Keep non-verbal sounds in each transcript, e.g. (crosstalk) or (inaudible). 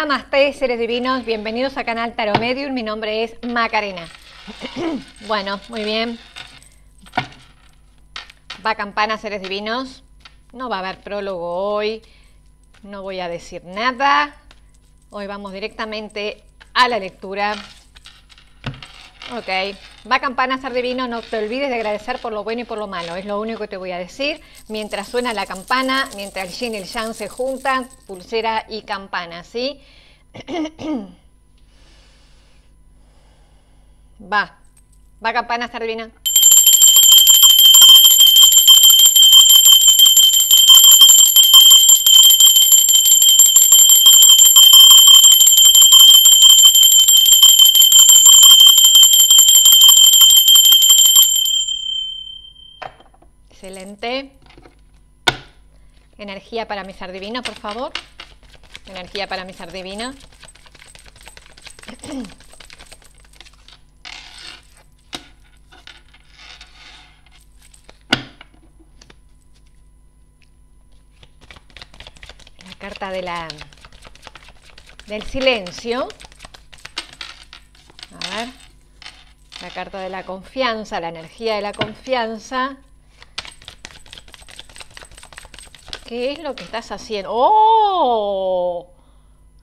Namaste, seres divinos, bienvenidos a Canal Tarot Medium, mi nombre es Macarena. (clears throat) bueno, muy bien. Va campana, seres divinos. No va a haber prólogo hoy, no voy a decir nada. Hoy vamos directamente a la lectura. Ok, va campana, ser divino, no te olvides de agradecer por lo bueno y por lo malo, es lo único que te voy a decir. Mientras suena la campana, mientras el yin y el yang se juntan, pulsera y campana, ¿sí? Va, va campana, ser divina. Excelente. Energía para mi ser divino, por favor. Energía para mi ser divino. La carta de la del silencio. A ver. La carta de la confianza, la energía de la confianza. ¿Qué es lo que estás haciendo? ¡Oh!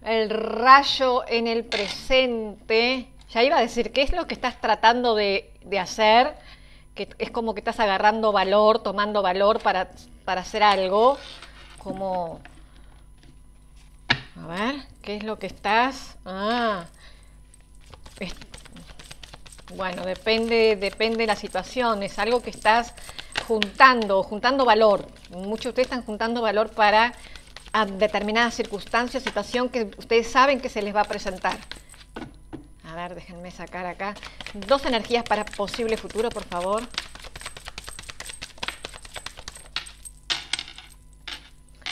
El rayo en el presente. Ya iba a decir, ¿qué es lo que estás tratando de, hacer? Que es como que estás agarrando valor, tomando valor para, para hacer algo. Como... A ver, ¿qué es lo que estás? Ah, bueno, depende, depende de la situación. Es algo que estás juntando, juntando valor. Muchos de ustedes están juntando valor para determinada circunstancia, situación que ustedes saben que se les va a presentar. A ver, déjenme sacar acá dos energías para posible futuro, por favor.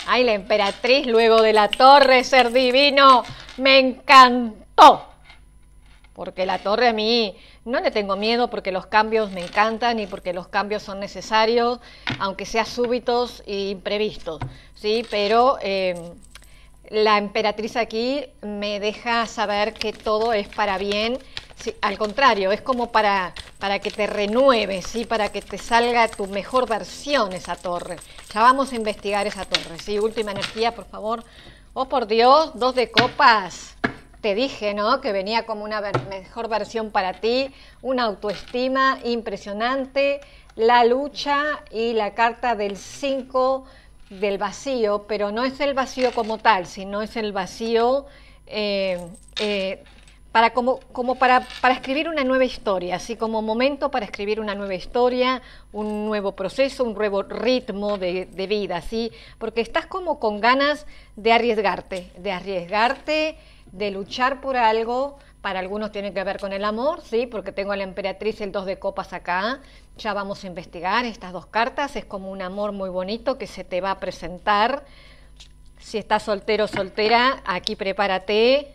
Ay, la emperatriz luego de la torre, ser divino, me encantó. Porque la torre a mí no le tengo miedo porque los cambios me encantan y porque los cambios son necesarios, aunque sean súbitos e imprevistos, ¿sí? Pero em, la emperatriz aquí me deja saber que todo es para bien, al contrario, es como para, para que te renueves, ¿sí? Para que te salga tu mejor versión esa torre. Ya vamos a investigar esa torre, ¿sí? Última energía, por favor. Oh, por Dios, dos de copas te dije, ¿no? Que venía como una mejor versión para ti, una autoestima impresionante, la lucha y la carta del 5 del vacío, pero no es el vacío como tal, sino es el vacío eh, eh, para como, como para, para, escribir una nueva historia, así como momento para escribir una nueva historia, un nuevo proceso, un nuevo ritmo de, de vida, ¿sí? Porque estás como con ganas de arriesgarte, de arriesgarte de luchar por algo, para algunos tiene que ver con el amor, sí, porque tengo a la emperatriz el dos de copas acá. Ya vamos a investigar estas dos cartas. Es como un amor muy bonito que se te va a presentar. Si estás soltero o soltera, aquí prepárate.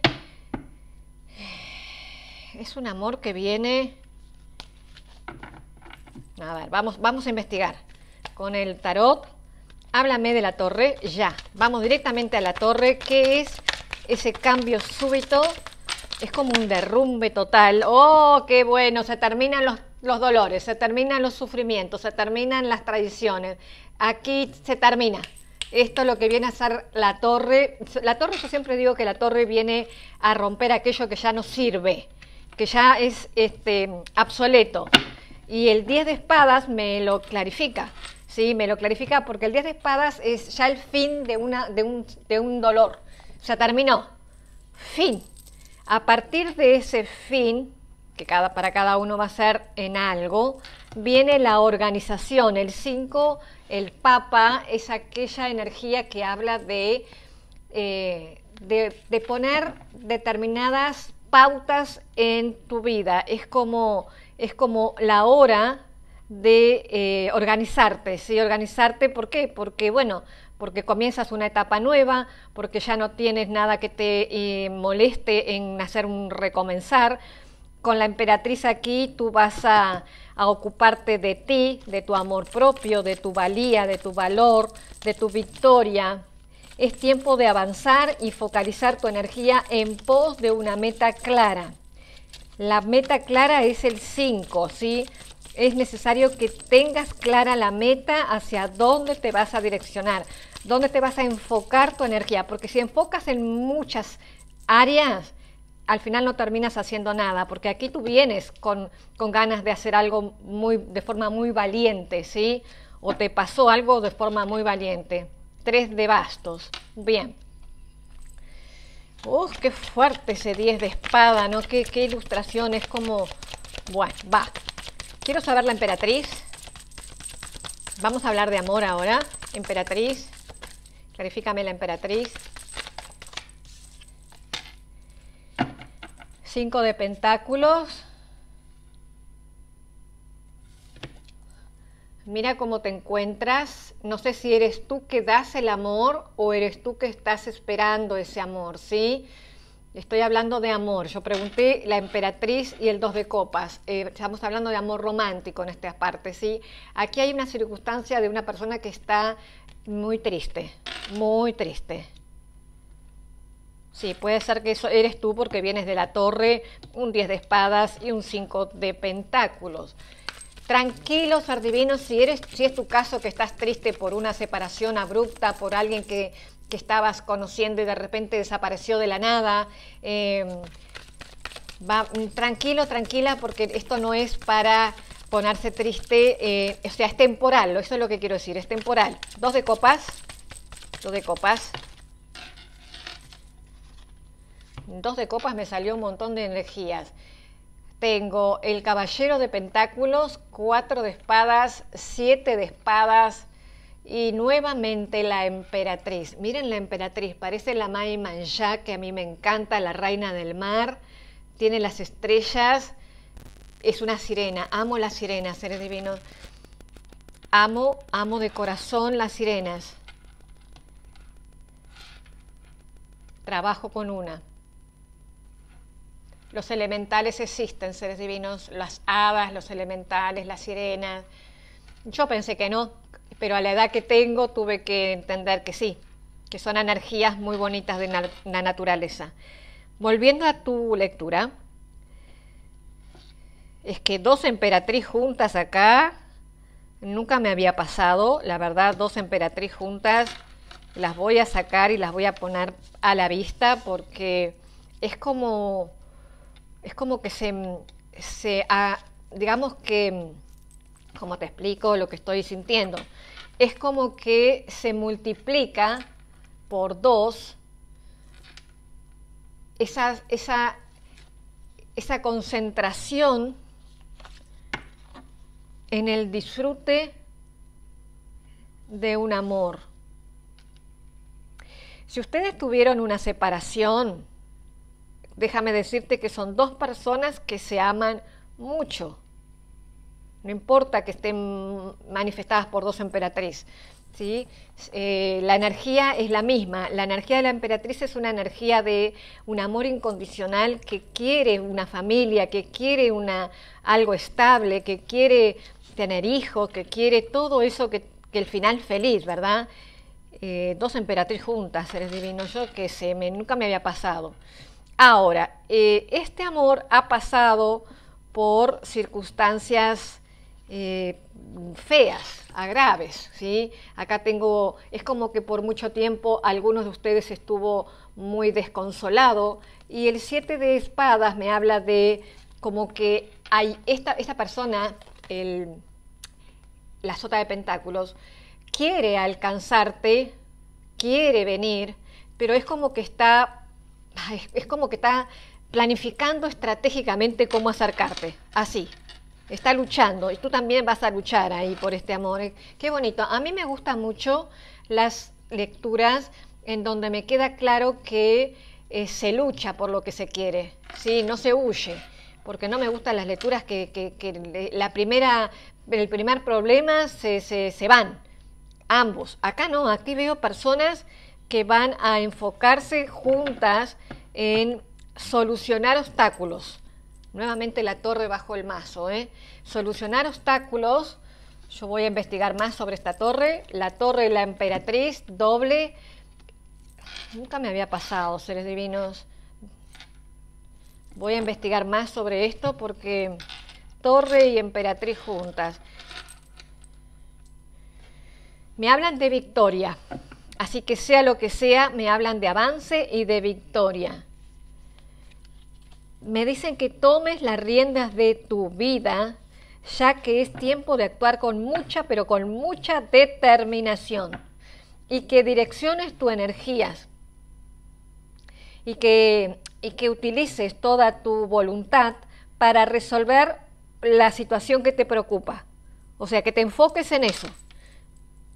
Es un amor que viene. A ver, vamos, vamos a investigar con el tarot. Háblame de la torre, ya. Vamos directamente a la torre, que es ese cambio súbito es como un derrumbe total. ¡Oh, qué bueno! Se terminan los, los, dolores, se terminan los sufrimientos, se terminan las tradiciones. Aquí se termina. Esto es lo que viene a ser la torre. La torre, yo siempre digo que la torre viene a romper aquello que ya no sirve, que ya es este, obsoleto. Y el 10 de espadas me lo clarifica. Sí, me lo clarifica porque el 10 de espadas es ya el fin de, una, de, un, de un dolor se terminó. Fin. A partir de ese fin, que cada, para cada uno va a ser en algo, viene la organización. El 5, el Papa, es aquella energía que habla de, eh, de, poner determinadas pautas en tu vida. Es como, es como la hora de eh, organizarte, ¿sí? Organizarte, ¿por qué? Porque, bueno, porque comienzas una etapa nueva, porque ya no tienes nada que te eh, moleste en hacer un recomenzar. Con la emperatriz aquí tú vas a, ocuparte de ti, de tu amor propio, de tu valía, de tu valor, de tu victoria. Es tiempo de avanzar y focalizar tu energía en pos de una meta clara. La meta clara es el 5, ¿sí? Es necesario que tengas clara la meta hacia dónde te vas a direccionar, dónde te vas a enfocar tu energía, porque si enfocas en muchas áreas, al final no terminas haciendo nada, porque aquí tú vienes con, ganas de hacer algo muy, de forma muy valiente, ¿sí? O te pasó algo de forma muy valiente. Tres de bastos. Bien. Uf, qué fuerte ese 10 de espada, ¿no? Qué, qué ilustración, es como... Bueno, va. Quiero saber la emperatriz. Vamos a hablar de amor ahora. Emperatriz. Clarifícame la emperatriz. Cinco de pentáculos. Mira cómo te encuentras. No sé si eres tú que das el amor o eres tú que estás esperando ese amor, ¿sí? Estoy hablando de amor. Yo pregunté la emperatriz y el dos de copas. Eh, estamos hablando de amor romántico en esta parte, ¿sí? Aquí hay una circunstancia de una persona que está muy triste, muy triste. Sí, puede ser que eso eres tú porque vienes de la torre, un 10 de espadas y un 5 de pentáculos. Tranquilo, ser divino, si, eres, si es tu caso que estás triste por una separación abrupta, por alguien que, estabas conociendo y de repente desapareció de la nada, eh, va, tranquilo, tranquila, porque esto no es para ponerse triste, eh, o sea, es temporal, eso es lo que quiero decir, es temporal. Dos de copas, dos de copas, dos de copas me salió un montón de energías. Tengo el caballero de pentáculos, cuatro de espadas, siete de espadas y nuevamente la emperatriz. Miren la emperatriz, parece la Mai Manja, que a mí me encanta, la reina del mar. Tiene las estrellas, es una sirena. Amo las sirenas, seres divinos. Amo, amo de corazón las sirenas. Trabajo con una. Los elementales existen, seres divinos, las hadas, los elementales, las sirenas. Yo pensé que no, pero a la edad que tengo tuve que entender que sí, que son energías muy bonitas de la naturaleza. Volviendo a tu lectura, es que dos emperatriz juntas acá, nunca me había pasado, la verdad, dos emperatriz juntas, las voy a sacar y las voy a poner a la vista porque es como es como que se, se digamos que, como te explico lo que estoy sintiendo, es como que se multiplica por dos esa, esa, esa concentración en el disfrute de un amor. Si ustedes tuvieron una separación, déjame decirte que son dos personas que se aman mucho. No importa que estén manifestadas por dos emperatrices. ¿sí? Eh, la energía es la misma. La energía de la emperatriz es una energía de un amor incondicional que quiere una familia, que quiere una, algo estable, que quiere tener hijos, que quiere todo eso que, el final feliz, ¿verdad? Eh, dos emperatrices juntas, seres divinos, yo que sé, me, nunca me había pasado. Ahora, eh, este amor ha pasado por circunstancias eh, feas, a graves, ¿sí? Acá tengo, es como que por mucho tiempo algunos de ustedes estuvo muy desconsolado y el siete de espadas me habla de como que hay esta, esta persona, el, la sota de pentáculos, quiere alcanzarte, quiere venir, pero es como que está es, como que está planificando estratégicamente cómo acercarte, así. Está luchando y tú también vas a luchar ahí por este amor. Qué bonito. A mí me gustan mucho las lecturas en donde me queda claro que eh, se lucha por lo que se quiere, ¿sí? no se huye, porque no me gustan las lecturas que, la primera, el primer problema se, se, se van, ambos. Acá no, aquí veo personas que van a enfocarse juntas en solucionar obstáculos. Nuevamente la torre bajo el mazo. ¿eh? Solucionar obstáculos. Yo voy a investigar más sobre esta torre. La torre la emperatriz, doble. Nunca me había pasado, seres divinos. Voy a investigar más sobre esto porque torre y emperatriz juntas. Me hablan de victoria, así que sea lo que sea, me hablan de avance y de victoria. Me dicen que tomes las riendas de tu vida, ya que es tiempo de actuar con mucha, pero con mucha determinación, y que direcciones tus energías, y que, y que utilices toda tu voluntad para resolver la situación que te preocupa. O sea, que te enfoques en eso,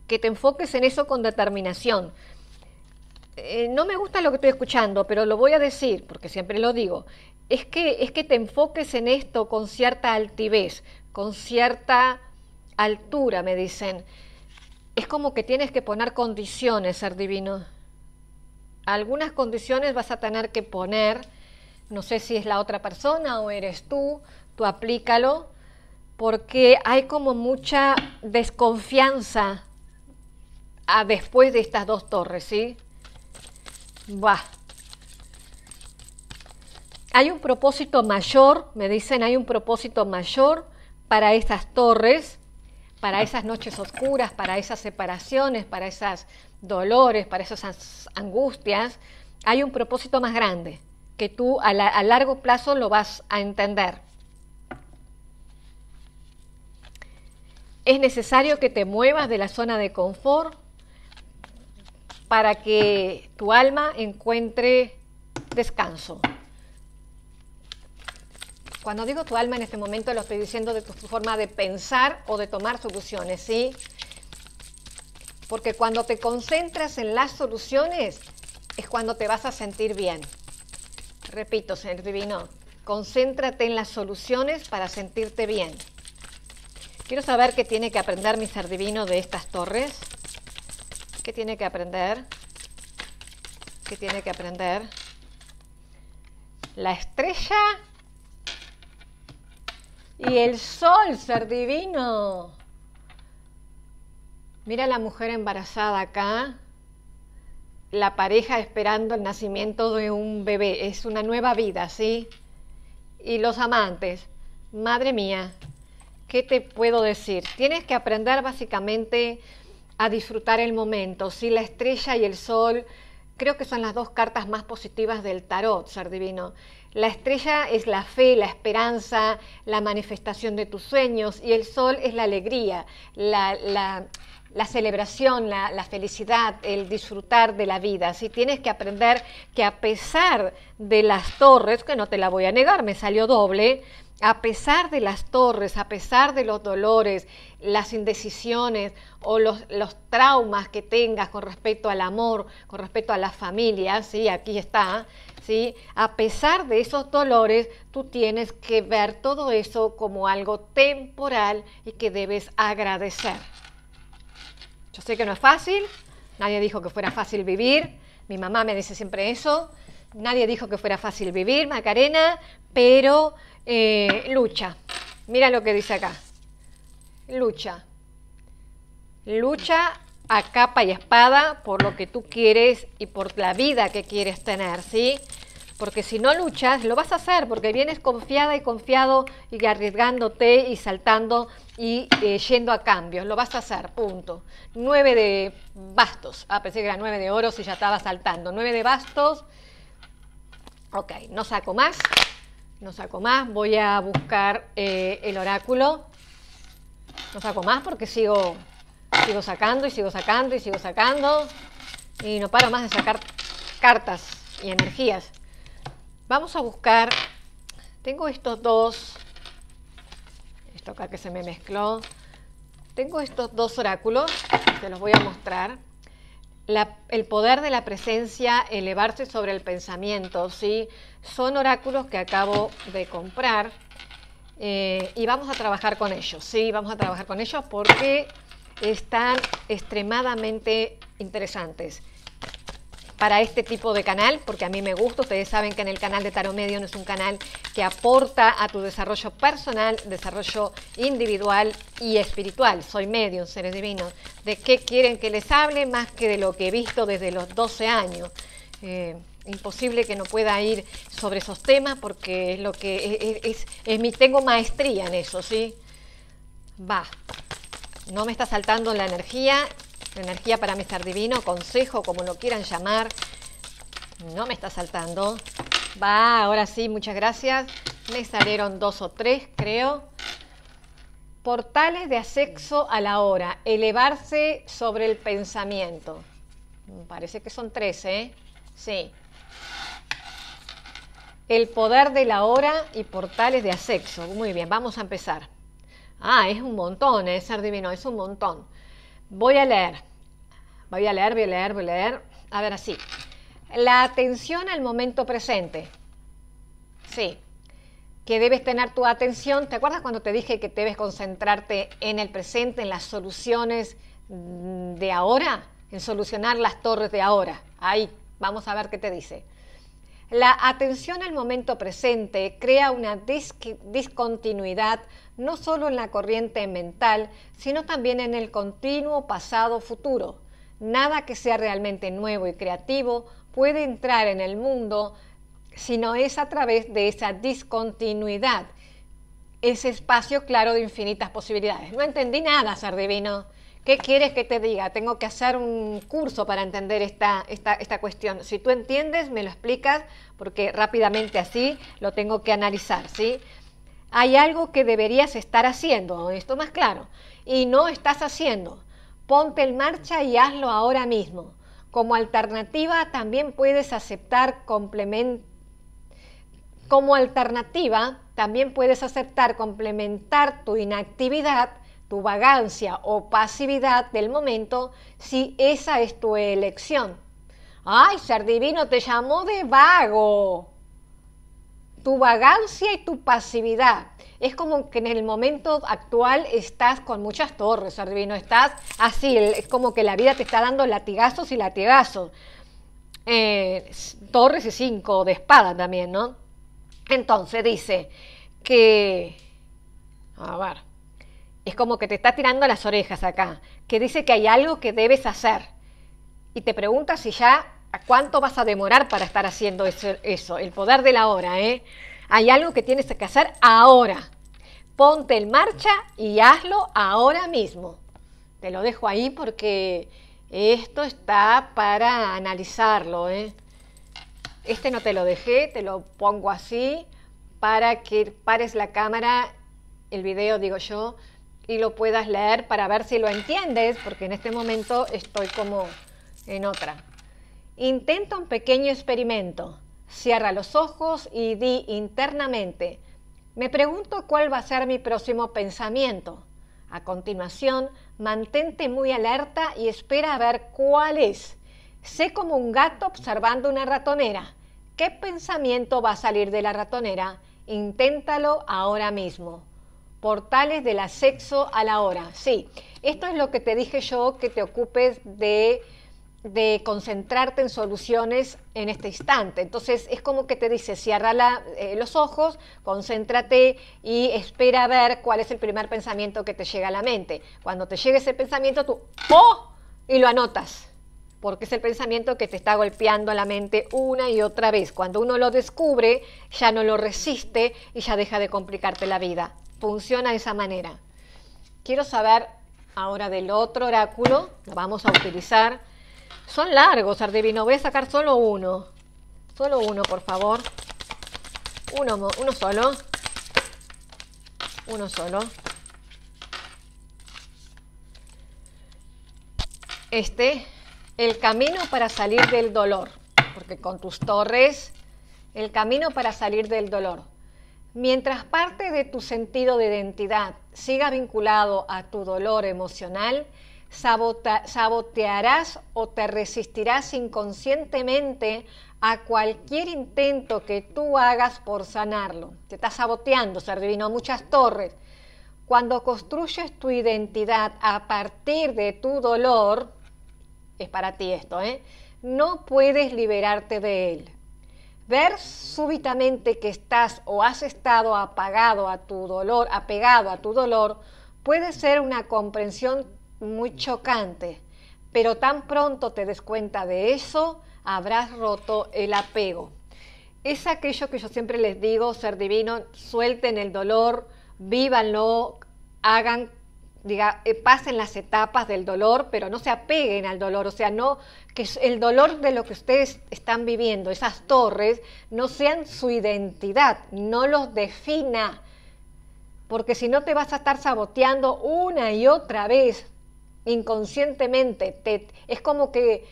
que te enfoques en eso con determinación. Eh, no me gusta lo que estoy escuchando, pero lo voy a decir, porque siempre lo digo, es que, es que te enfoques en esto con cierta altivez, con cierta altura, me dicen. Es como que tienes que poner condiciones, ser divino. Algunas condiciones vas a tener que poner, no sé si es la otra persona o eres tú, tú aplícalo, porque hay como mucha desconfianza a después de estas dos torres, ¿sí? Va. Hay un propósito mayor, me dicen, hay un propósito mayor para estas torres, para esas noches oscuras, para esas separaciones, para esos dolores, para esas angustias. Hay un propósito más grande que tú a largo plazo lo vas a entender. Es necesario que te muevas de la zona de confort para que tu alma encuentre descanso. Cuando digo tu alma en este momento lo estoy diciendo de tu forma de pensar o de tomar soluciones, ¿sí? Porque cuando te concentras en las soluciones es cuando te vas a sentir bien. Repito, Señor Divino, concéntrate en las soluciones para sentirte bien. Quiero saber qué tiene que aprender mi ser divino de estas torres. ¿Qué tiene que aprender? ¿Qué tiene que aprender? La estrella y el sol, ser divino. Mira la mujer embarazada acá, la pareja esperando el nacimiento de un bebé. Es una nueva vida, ¿sí? Y los amantes, madre mía, ¿qué te puedo decir? Tienes que aprender básicamente a disfrutar el momento. Si la estrella y el sol creo que son las dos cartas más positivas del tarot, ser divino. La estrella es la fe, la esperanza, la manifestación de tus sueños y el sol es la alegría, la, celebración, la, felicidad, el disfrutar de la vida. Así tienes que aprender que a pesar de las torres, que no te la voy a negar, me salió doble, a pesar de las torres, a pesar de los dolores, las indecisiones o los, traumas que tengas con respecto al amor, con respecto a la familia, ¿sí? aquí está, ¿sí? a pesar de esos dolores, tú tienes que ver todo eso como algo temporal y que debes agradecer. Yo sé que no es fácil, nadie dijo que fuera fácil vivir, mi mamá me dice siempre eso, nadie dijo que fuera fácil vivir, Macarena, pero eh, lucha. Mira lo que dice acá. Lucha. Lucha a capa y espada por lo que tú quieres y por la vida que quieres tener, ¿sí? Porque si no luchas, lo vas a hacer, porque vienes confiada y confiado y arriesgándote y saltando y eh, yendo a cambios. Lo vas a hacer, punto. Nueve de bastos. Ah, pensé que era nueve de oros y ya estaba saltando. Nueve de bastos. Ok, no saco más no saco más, voy a buscar eh, el oráculo, no saco más porque sigo, sigo sacando y sigo sacando y sigo sacando. Y no paro más de sacar cartas y energías. Vamos a buscar, tengo estos dos, esto acá que se me mezcló, tengo estos dos oráculos, te los voy a mostrar el poder de la presencia, elevarse sobre el pensamiento, ¿sí? Son oráculos que acabo de comprar eh, y vamos a trabajar con ellos, ¿sí? Vamos a trabajar con ellos porque están extremadamente interesantes para este tipo de canal, porque a mí me gusta. Ustedes saben que en el canal de Tarot Medio no es un canal que aporta a tu desarrollo personal, desarrollo individual y espiritual. Soy medio, seres divinos. ¿De qué quieren que les hable? Más que de lo que he visto desde los 12 años. Eh, imposible que no pueda ir sobre esos temas porque es lo que es, es, mi tengo maestría en eso, ¿sí? Va. No me está saltando la energía, energía para mí estar divino, consejo, como lo quieran llamar. No me está saltando. Va, ahora sí, muchas gracias. Me salieron dos o tres, creo. Portales de acceso a la hora. Elevarse sobre el pensamiento. Parece que son tres, ¿eh? Sí. El poder de la hora y portales de acceso. Muy bien, vamos a empezar. Ah, es un montón, ¿eh? Ser divino, es un montón. Voy a leer. Voy a leer, voy a leer, voy a leer. A ver, así. La atención al momento presente. Sí. Que debes tener tu atención. ¿Te acuerdas cuando te dije que debes concentrarte en el presente, en las soluciones de ahora? En solucionar las torres de ahora. Ahí, vamos a ver qué te dice. La atención al momento presente crea una discontinuidad no solo en la corriente mental, sino también en el continuo pasado-futuro. Nada que sea realmente nuevo y creativo puede entrar en el mundo si no es a través de esa discontinuidad, ese espacio claro de infinitas posibilidades. No entendí nada, Sardivino. ¿Qué quieres que te diga? Tengo que hacer un curso para entender esta, esta, esta, cuestión. Si tú entiendes, me lo explicas, porque rápidamente así lo tengo que analizar, ¿sí? Hay algo que deberías estar haciendo, esto más claro, y no estás haciendo. Ponte en marcha y hazlo ahora mismo. Como alternativa también puedes aceptar complementar como alternativa, también puedes aceptar complementar tu inactividad tu vagancia o pasividad del momento si esa es tu elección. Ay, ser divino te llamó de vago. Tu vagancia y tu pasividad. Es como que en el momento actual estás con muchas torres, ser divino. Estás así, es como que la vida te está dando latigazos y latigazos. Eh, torres y cinco de espada también, ¿no? Entonces dice que... A ver es como que te está tirando las orejas acá, que dice que hay algo que debes hacer. Y te pregunta si ya a cuánto vas a demorar para estar haciendo eso, el poder de la hora, ¿eh? Hay algo que tienes que hacer ahora. Ponte en marcha y hazlo ahora mismo. Te lo dejo ahí porque esto está para analizarlo, ¿eh? Este no te lo dejé, te lo pongo así para que pares la cámara, el video digo yo, y lo puedas leer para ver si lo entiendes, porque en este momento estoy como en otra. Intenta un pequeño experimento. Cierra los ojos y di internamente, me pregunto cuál va a ser mi próximo pensamiento. A continuación, mantente muy alerta y espera a ver cuál es. Sé como un gato observando una ratonera. ¿Qué pensamiento va a salir de la ratonera? Inténtalo ahora mismo portales del sexo a la hora. Sí, esto es lo que te dije yo, que te ocupes de, de concentrarte en soluciones en este instante. Entonces es como que te dice, cierra eh, los ojos, concéntrate y espera a ver cuál es el primer pensamiento que te llega a la mente. Cuando te llegue ese pensamiento, tú ¡oh! y lo anotas porque es el pensamiento que te está golpeando la mente una y otra vez. Cuando uno lo descubre, ya no lo resiste y ya deja de complicarte la vida funciona de esa manera. Quiero saber ahora del otro oráculo, lo vamos a utilizar. Son largos, Ardevino, voy a sacar solo uno. Solo uno, por favor. Uno, uno solo. Uno solo. Este, el camino para salir del dolor. Porque con tus torres, el camino para salir del dolor. Mientras parte de tu sentido de identidad siga vinculado a tu dolor emocional, sabotearás o te resistirás inconscientemente a cualquier intento que tú hagas por sanarlo. Te estás saboteando, ser divino, muchas torres. Cuando construyes tu identidad a partir de tu dolor, es para ti esto, ¿eh? no puedes liberarte de él. Ver súbitamente que estás o has estado apagado a tu dolor, apegado a tu dolor, puede ser una comprensión muy chocante, pero tan pronto te des cuenta de eso, habrás roto el apego. Es aquello que yo siempre les digo, ser divino, suelten el dolor, vívanlo, hagan diga, eh, pasen las etapas del dolor, pero no se apeguen al dolor, o sea, no que el dolor de lo que ustedes están viviendo, esas torres, no sean su identidad, no los defina, porque si no te vas a estar saboteando una y otra vez inconscientemente. Te, es como que,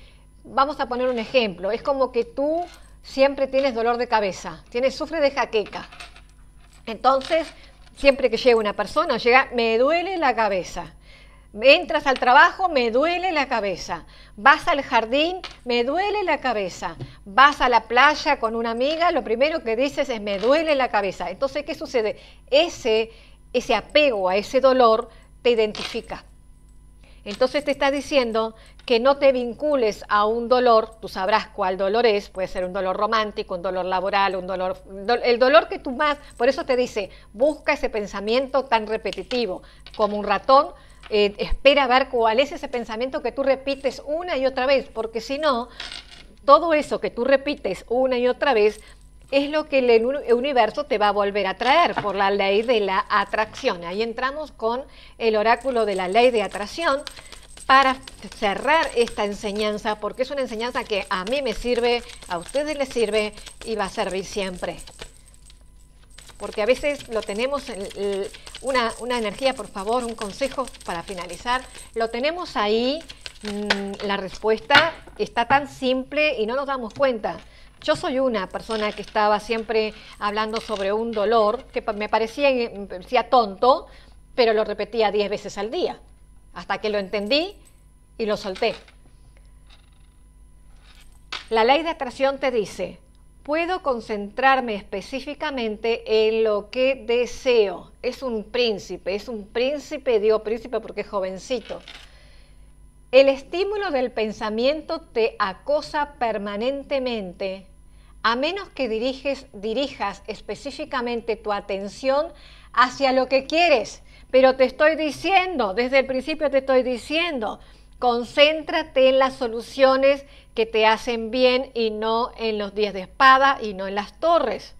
vamos a poner un ejemplo, es como que tú siempre tienes dolor de cabeza, tienes, sufre de jaqueca. Entonces, siempre que llega una persona, llega, me duele la cabeza. Entras al trabajo, me duele la cabeza. Vas al jardín, me duele la cabeza. Vas a la playa con una amiga, lo primero que dices es me duele la cabeza. Entonces, ¿qué sucede? Ese, ese apego a ese dolor te identifica. Entonces te está diciendo que no te vincules a un dolor, tú sabrás cuál dolor es, puede ser un dolor romántico, un dolor laboral, un dolor, el dolor que tú más, por eso te dice, busca ese pensamiento tan repetitivo, como un ratón, eh, espera ver cuál es ese pensamiento que tú repites una y otra vez, porque si no, todo eso que tú repites una y otra vez es lo que el universo te va a volver a traer por la ley de la atracción. Ahí entramos con el oráculo de la ley de atracción para cerrar esta enseñanza, porque es una enseñanza que a mí me sirve, a ustedes les sirve y va a servir siempre. Porque a veces lo tenemos, una, una energía, por favor, un consejo para finalizar, lo tenemos ahí, mm, la respuesta está tan simple y no nos damos cuenta. Yo soy una persona que estaba siempre hablando sobre un dolor que me parecía, tonto, pero lo repetía diez veces al día, hasta que lo entendí y lo solté. La ley de atracción te dice, puedo concentrarme específicamente en lo que deseo. Es un príncipe, es un príncipe, digo príncipe porque es jovencito. El estímulo del pensamiento te acosa permanentemente a menos que diriges, dirijas específicamente tu atención hacia lo que quieres. Pero te estoy diciendo, desde el principio te estoy diciendo, concéntrate en las soluciones que te hacen bien y no en los días de espada y no en las torres.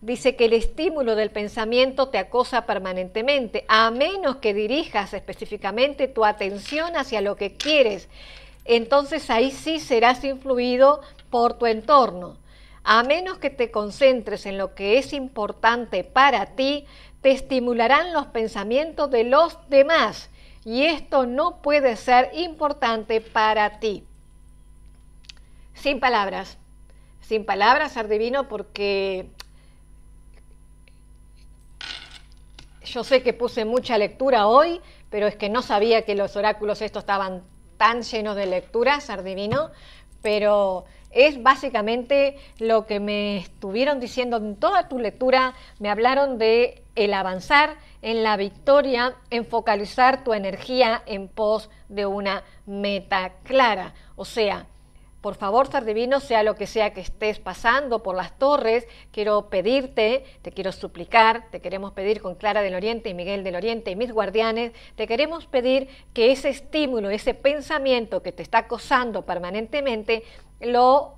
Dice que el estímulo del pensamiento te acosa permanentemente, a menos que dirijas específicamente tu atención hacia lo que quieres. Entonces ahí sí serás influido por tu entorno. A menos que te concentres en lo que es importante para ti, te estimularán los pensamientos de los demás y esto no puede ser importante para ti. Sin palabras, sin palabras, ser divino, porque yo sé que puse mucha lectura hoy, pero es que no sabía que los oráculos estos estaban tan llenos de lectura, ser pero es básicamente lo que me estuvieron diciendo en toda tu lectura, me hablaron de el avanzar en la victoria, en focalizar tu energía en pos de una meta clara, o sea, por favor, ser divino, sea lo que sea que estés pasando por las torres, quiero pedirte, te quiero suplicar, te queremos pedir con Clara del Oriente y Miguel del Oriente y mis guardianes, te queremos pedir que ese estímulo, ese pensamiento que te está acosando permanentemente, lo,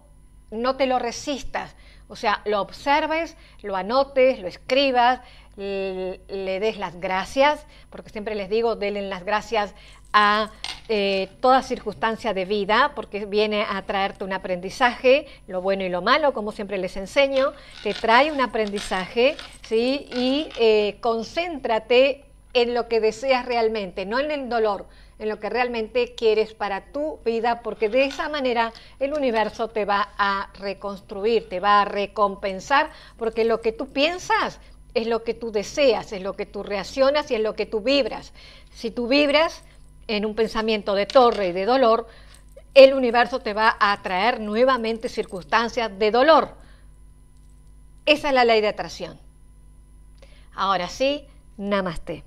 no te lo resistas. O sea, lo observes, lo anotes, lo escribas, le, des las gracias, porque siempre les digo, denle las gracias a eh, toda circunstancia de vida, porque viene a traerte un aprendizaje, lo bueno y lo malo, como siempre les enseño, te trae un aprendizaje, ¿sí? Y eh, concéntrate en lo que deseas realmente, no en el dolor, en lo que realmente quieres para tu vida, porque de esa manera el universo te va a reconstruir, te va a recompensar, porque lo que tú piensas es lo que tú deseas, es lo que tú reaccionas y es lo que tú vibras. Si tú vibras, en un pensamiento de torre y de dolor, el universo te va a atraer nuevamente circunstancias de dolor. Esa es la ley de atracción. Ahora sí, namaste.